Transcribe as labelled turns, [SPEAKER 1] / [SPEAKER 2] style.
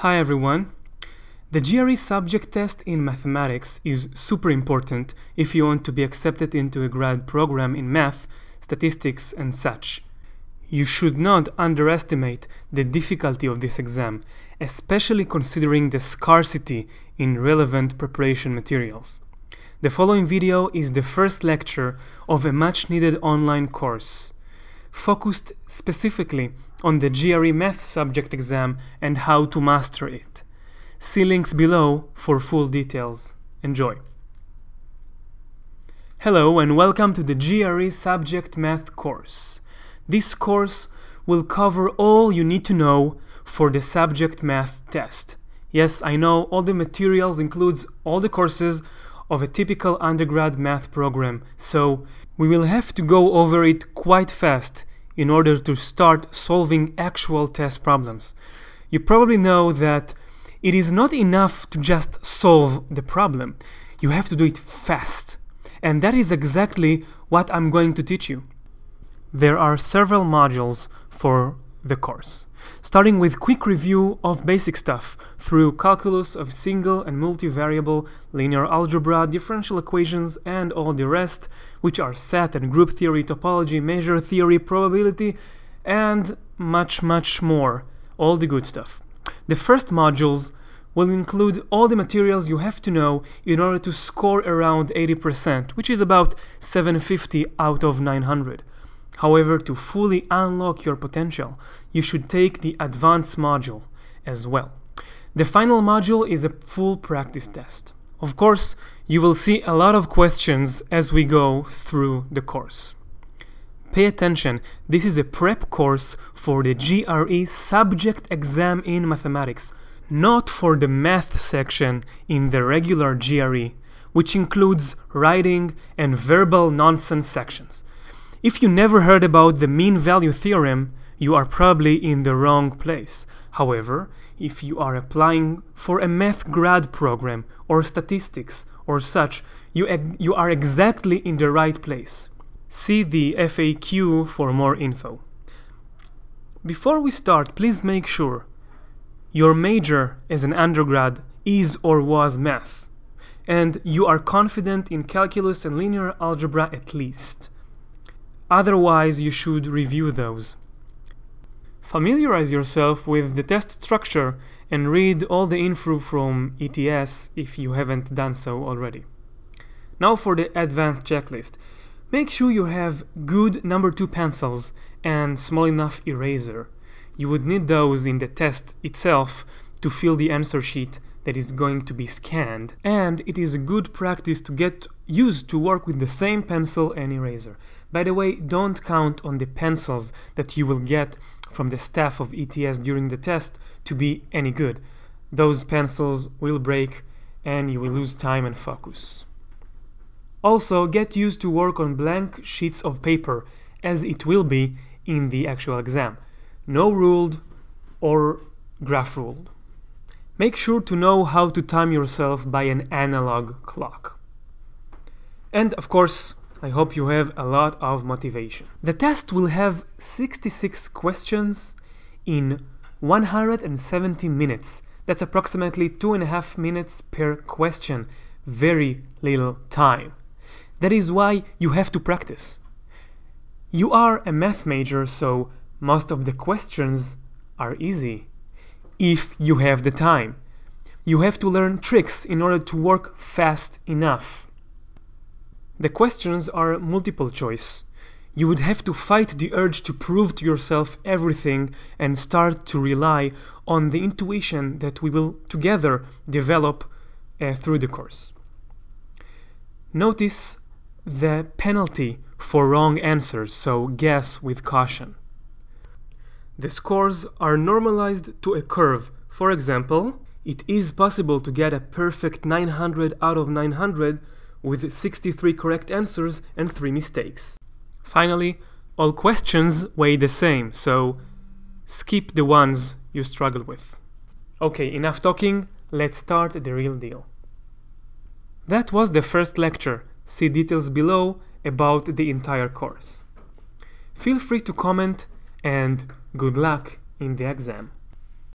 [SPEAKER 1] Hi everyone. The GRE subject test in mathematics is super important if you want to be accepted into a grad program in math, statistics, and such. You should not underestimate the difficulty of this exam, especially considering the scarcity in relevant preparation materials. The following video is the first lecture of a much needed online course focused specifically on the GRE math subject exam and how to master it. See links below for full details. Enjoy. Hello and welcome to the GRE Subject Math course. This course will cover all you need to know for the subject math test. Yes, I know all the materials includes all the courses of a typical undergrad math program, so we will have to go over it quite fast in order to start solving actual test problems. You probably know that it is not enough to just solve the problem. You have to do it fast. And that is exactly what I'm going to teach you. There are several modules for the course, starting with quick review of basic stuff through calculus of single and multivariable, linear algebra, differential equations, and all the rest, which are set and group theory, topology, measure theory, probability, and much, much more. All the good stuff. The first modules will include all the materials you have to know in order to score around 80%, which is about 750 out of 900. However, to fully unlock your potential, you should take the advanced module as well. The final module is a full practice test. Of course, you will see a lot of questions as we go through the course. Pay attention, this is a prep course for the GRE subject exam in mathematics, not for the math section in the regular GRE, which includes writing and verbal nonsense sections. If you never heard about the mean value theorem, you are probably in the wrong place. However, if you are applying for a math grad program or statistics or such, you, you are exactly in the right place. See the FAQ for more info. Before we start, please make sure your major as an undergrad is or was math, and you are confident in calculus and linear algebra at least. Otherwise, you should review those. Familiarize yourself with the test structure and read all the info from ETS if you haven't done so already. Now for the advanced checklist. Make sure you have good number 2 pencils and small enough eraser. You would need those in the test itself to fill the answer sheet that is going to be scanned and it is a good practice to get used to work with the same pencil and eraser. By the way, don't count on the pencils that you will get from the staff of ETS during the test to be any good. Those pencils will break and you will lose time and focus. Also, get used to work on blank sheets of paper, as it will be in the actual exam. No ruled or graph ruled. Make sure to know how to time yourself by an analog clock. And of course, I hope you have a lot of motivation. The test will have 66 questions in 170 minutes. That's approximately two and a half minutes per question. Very little time. That is why you have to practice. You are a math major, so most of the questions are easy if you have the time. You have to learn tricks in order to work fast enough. The questions are multiple choice. You would have to fight the urge to prove to yourself everything and start to rely on the intuition that we will together develop uh, through the course. Notice the penalty for wrong answers, so guess with caution. The scores are normalized to a curve. For example, it is possible to get a perfect 900 out of 900 with 63 correct answers and 3 mistakes. Finally, all questions weigh the same, so skip the ones you struggle with. Okay, enough talking, let's start the real deal. That was the first lecture. See details below about the entire course. Feel free to comment and good luck in the exam.